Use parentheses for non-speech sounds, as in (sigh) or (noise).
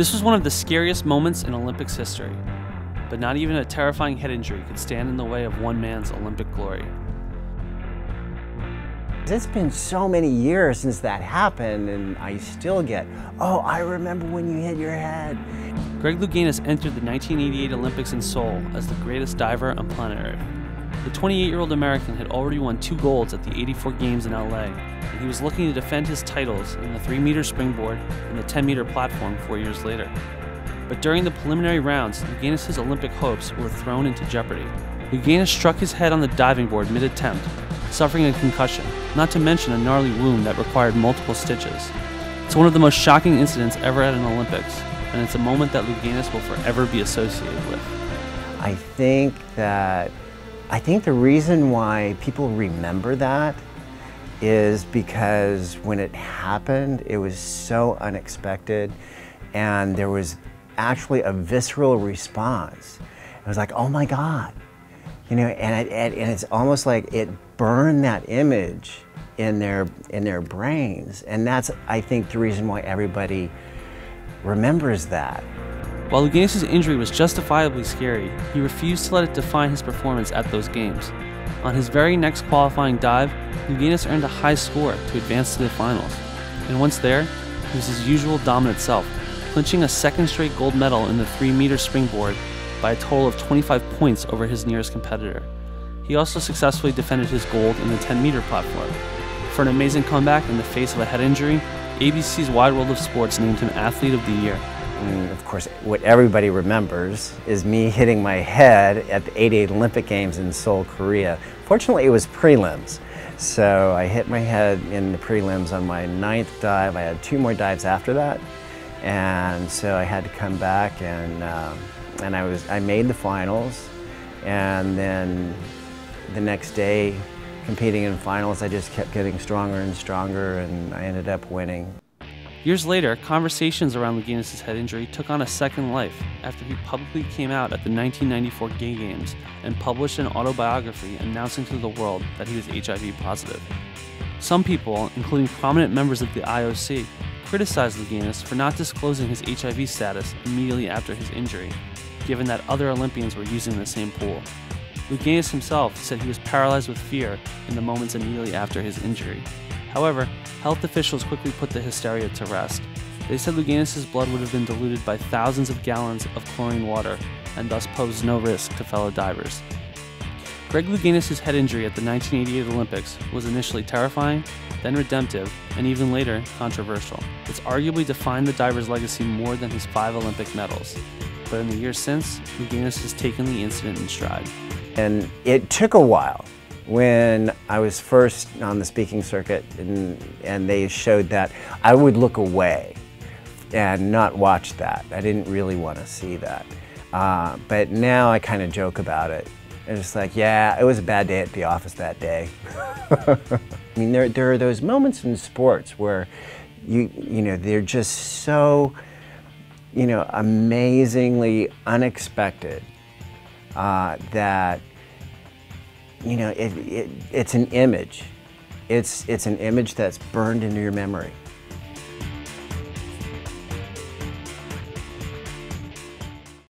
This was one of the scariest moments in Olympics history, but not even a terrifying head injury could stand in the way of one man's Olympic glory. It's been so many years since that happened, and I still get, oh, I remember when you hit your head. Greg Louganis entered the 1988 Olympics in Seoul as the greatest diver on planet Earth. The 28 year old American had already won two golds at the 84 Games in LA, and he was looking to defend his titles in the 3 meter springboard and the 10 meter platform four years later. But during the preliminary rounds, Louganis' Olympic hopes were thrown into jeopardy. Louganis struck his head on the diving board mid attempt, suffering a concussion, not to mention a gnarly wound that required multiple stitches. It's one of the most shocking incidents ever at an Olympics, and it's a moment that Louganis will forever be associated with. I think that, I think the reason why people remember that is because when it happened, it was so unexpected and there was actually a visceral response. It was like, oh my God, you know, and, it, and it's almost like it burned that image in their in their brains, and that's I think the reason why everybody remembers that. While Louganis' injury was justifiably scary, he refused to let it define his performance at those games. On his very next qualifying dive, Louganis earned a high score to advance to the finals. And once there, he was his usual dominant self, clinching a second straight gold medal in the 3 meter springboard by a total of 25 points over his nearest competitor. He also successfully defended his gold in the 10 meter platform. For an amazing comeback in the face of a head injury, ABC's Wide World of Sports named him Athlete of the Year. And of course, what everybody remembers is me (laughs) hitting my head at the 88 Olympic Games in Seoul, Korea. Fortunately, it was prelims. So I hit my head in the prelims on my ninth dive. I had two more dives after that. And so I had to come back and um, and I was I made the finals, and then the next day, competing in finals, I just kept getting stronger and stronger, and I ended up winning. Years later, conversations around Louganis' head injury took on a second life after he publicly came out at the 1994 Gay Games and published an autobiography announcing to the world that he was HIV positive. Some people, including prominent members of the IOC, criticized Louganis for not disclosing his HIV status immediately after his injury given that other Olympians were using the same pool. Louganis himself said he was paralyzed with fear in the moments immediately after his injury. However, health officials quickly put the hysteria to rest. They said Louganis' blood would have been diluted by thousands of gallons of chlorine water and thus posed no risk to fellow divers. Greg Louganis' head injury at the 1988 Olympics was initially terrifying, then redemptive, and even later controversial. It's arguably defined the diver's legacy more than his five Olympic medals but in the years since, Louganis has taken the incident in stride. And it took a while when I was first on the speaking circuit and, and they showed that, I would look away and not watch that. I didn't really want to see that. Uh, but now I kind of joke about it. And it's just like, yeah, it was a bad day at the office that day. (laughs) I mean, there, there are those moments in sports where you, you know, they're just so you know, amazingly unexpected uh, that, you know, it, it, it's an image. It's, it's an image that's burned into your memory.